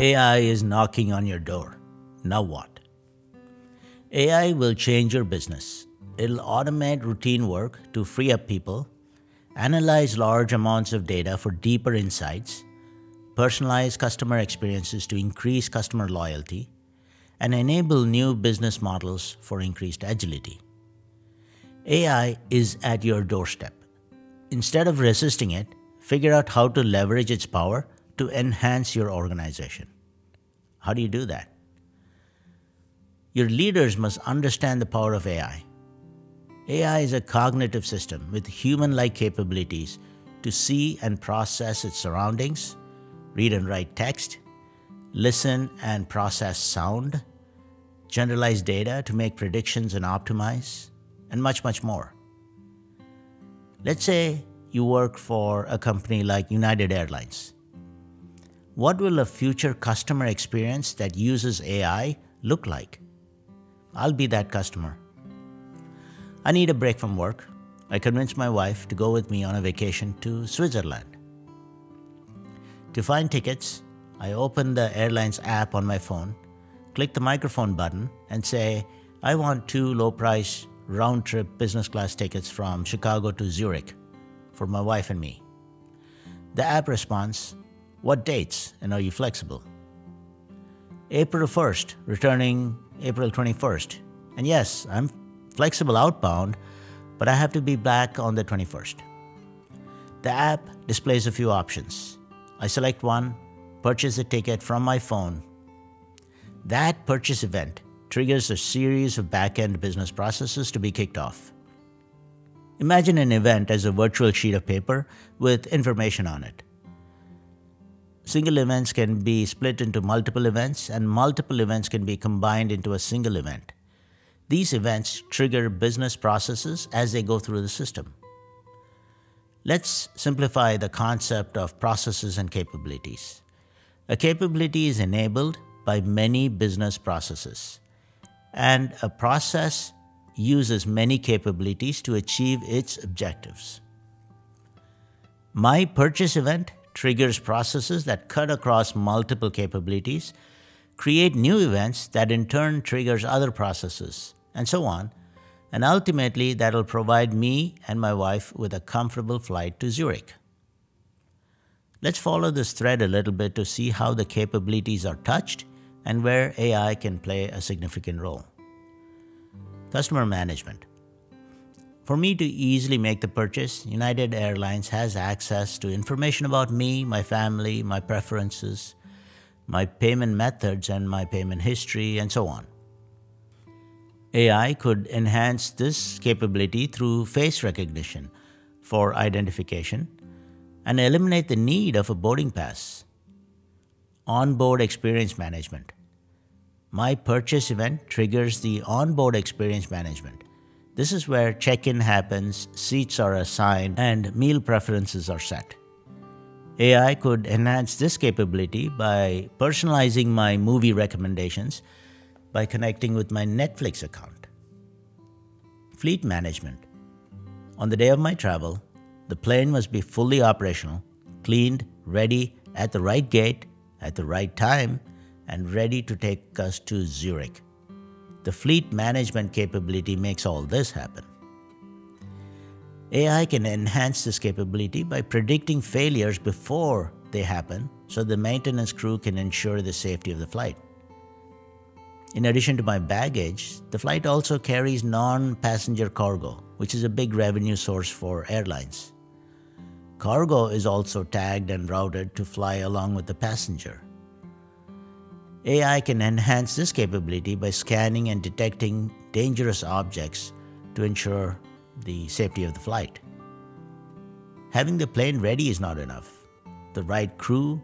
AI is knocking on your door. Now what? AI will change your business. It'll automate routine work to free up people, analyze large amounts of data for deeper insights, personalize customer experiences to increase customer loyalty, and enable new business models for increased agility. AI is at your doorstep. Instead of resisting it, figure out how to leverage its power to enhance your organization. How do you do that? Your leaders must understand the power of AI. AI is a cognitive system with human like capabilities to see and process its surroundings, read and write text, listen and process sound, generalize data to make predictions and optimize, and much, much more. Let's say you work for a company like United Airlines. What will a future customer experience that uses AI look like? I'll be that customer. I need a break from work. I convinced my wife to go with me on a vacation to Switzerland. To find tickets, I open the airline's app on my phone, click the microphone button, and say, I want two low price round trip business class tickets from Chicago to Zurich for my wife and me. The app responds, What dates and are you flexible? April 1st, returning April 21st. And yes, I'm flexible outbound, but I have to be back on the 21st. The app displays a few options. I select one, purchase a ticket from my phone. That purchase event triggers a series of back-end business processes to be kicked off. Imagine an event as a virtual sheet of paper with information on it. Single events can be split into multiple events, and multiple events can be combined into a single event. These events trigger business processes as they go through the system. Let's simplify the concept of processes and capabilities. A capability is enabled by many business processes, and a process uses many capabilities to achieve its objectives. My purchase event triggers processes that cut across multiple capabilities, create new events that in turn triggers other processes, and so on. And ultimately, that'll provide me and my wife with a comfortable flight to Zurich. Let's follow this thread a little bit to see how the capabilities are touched and where AI can play a significant role. Customer management. For me to easily make the purchase, United Airlines has access to information about me, my family, my preferences, my payment methods, and my payment history, and so on. AI could enhance this capability through face recognition for identification and eliminate the need of a boarding pass. Onboard experience management. My purchase event triggers the onboard experience management. This is where check in happens, seats are assigned, and meal preferences are set. AI could enhance this capability by personalizing my movie recommendations by connecting with my Netflix account. Fleet management. On the day of my travel, the plane must be fully operational, cleaned, ready, at the right gate, at the right time, and ready to take us to Zurich. The fleet management capability makes all this happen. AI can enhance this capability by predicting failures before they happen so the maintenance crew can ensure the safety of the flight. In addition to my baggage, the flight also carries non passenger cargo, which is a big revenue source for airlines. Cargo is also tagged and routed to fly along with the passenger. AI can enhance this capability by scanning and detecting dangerous objects to ensure the safety of the flight. Having the plane ready is not enough. The right crew,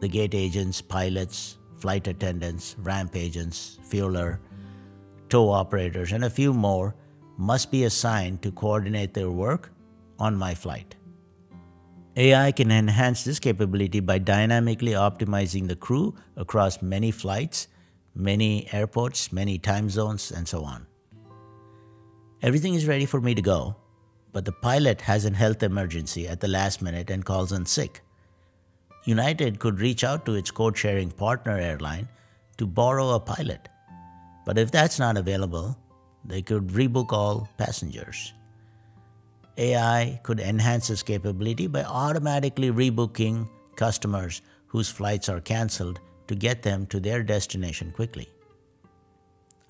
the gate agents, pilots, flight attendants, ramp agents, fueler, tow operators, and a few more must be assigned to coordinate their work on my flight. AI can enhance this capability by dynamically optimizing the crew across many flights, many airports, many time zones, and so on. Everything is ready for me to go, but the pilot has a health emergency at the last minute and calls in sick. United could reach out to its code sharing partner airline to borrow a pilot. But if that's not available, they could rebook all passengers. AI could enhance this capability by automatically rebooking customers whose flights are canceled to get them to their destination quickly.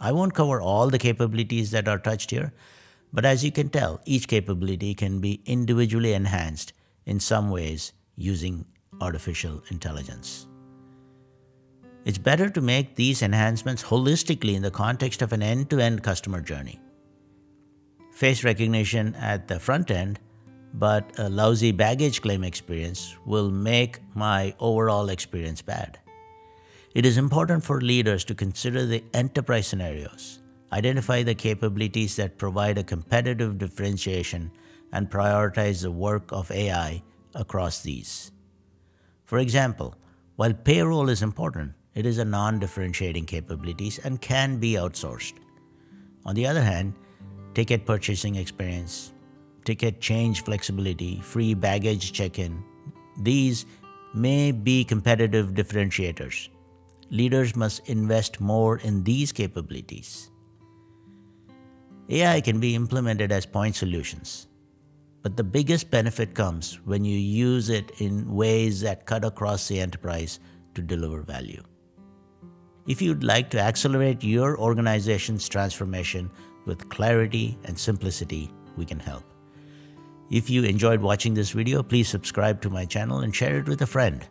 I won't cover all the capabilities that are touched here, but as you can tell, each capability can be individually enhanced in some ways using artificial intelligence. It's better to make these enhancements holistically in the context of an end to end customer journey. Face recognition at the front end, but a lousy baggage claim experience will make my overall experience bad. It is important for leaders to consider the enterprise scenarios, identify the capabilities that provide a competitive differentiation, and prioritize the work of AI across these. For example, while payroll is important, it is a non-differentiating capabilities and can be outsourced. On the other hand, ticket purchasing experience, ticket change flexibility, free baggage check-in, these may be competitive differentiators. Leaders must invest more in these capabilities. AI can be implemented as point solutions, but the biggest benefit comes when you use it in ways that cut across the enterprise to deliver value. If you'd like to accelerate your organization's transformation with clarity and simplicity, we can help. If you enjoyed watching this video, please subscribe to my channel and share it with a friend.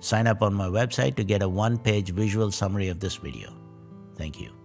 Sign up on my website to get a one-page visual summary of this video. Thank you.